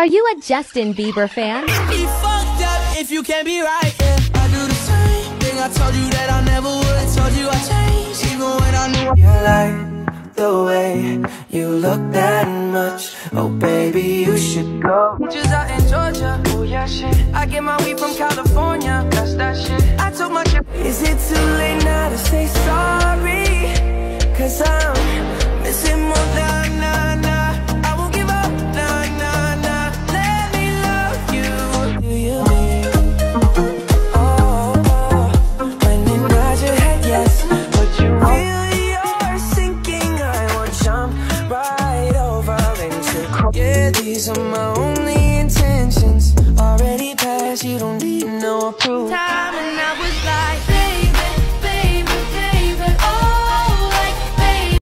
Are you a Justin Bieber fan? Be fucked up if you can't be right. Yeah, I do the same thing. I told you that I never would. Told you I changed, even when I knew. You like the way you look that much. Oh, baby, you should go. Just out in Georgia. Oh yeah, shit. I get my weed from California. these are my only intentions. Already past, you don't need no approval. Time